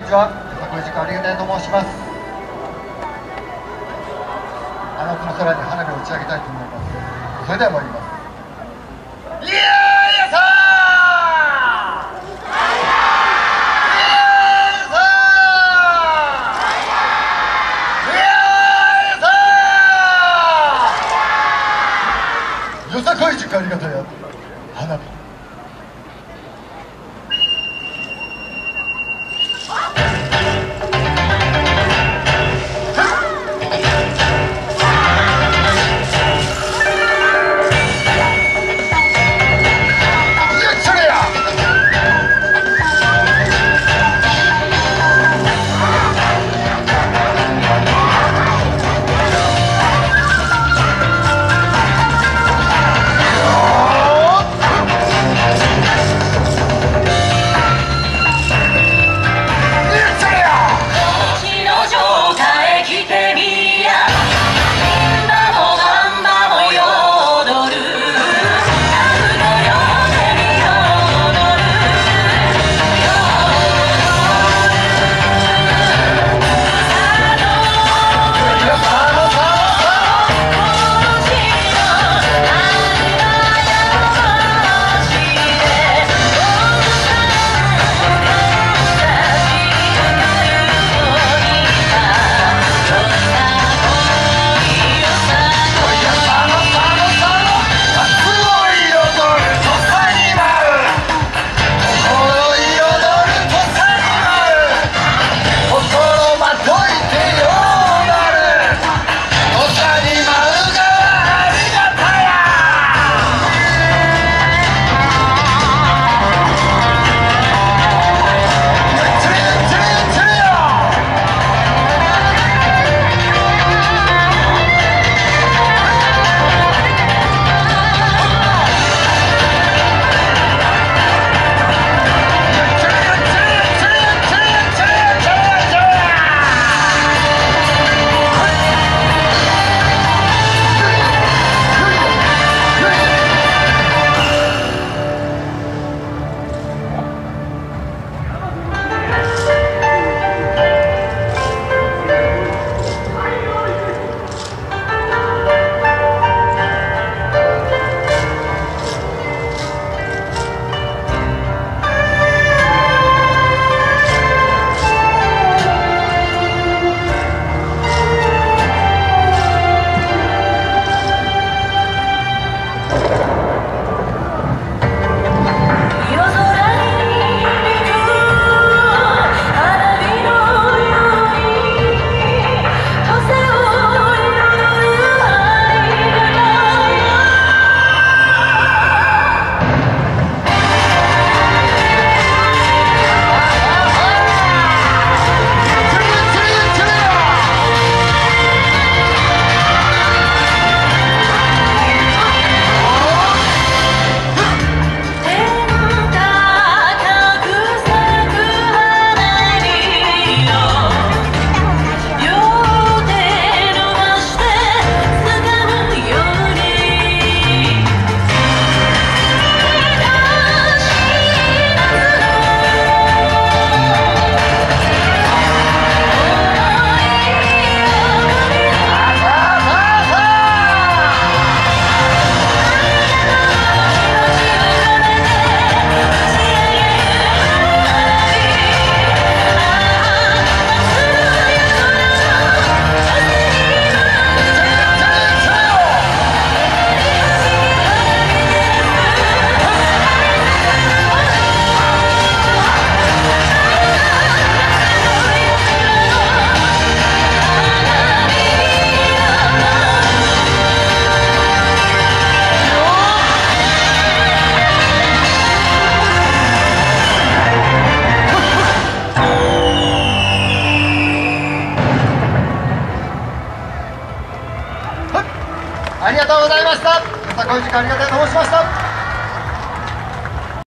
こんにちは、小石川龍太と申します。あのの空に花火を打ち上げたいと思います。それでは参ります。いやーやさーよさこい塾ありがとうよ花火ありがとうございました。よさこい塾ありがとうと申しました。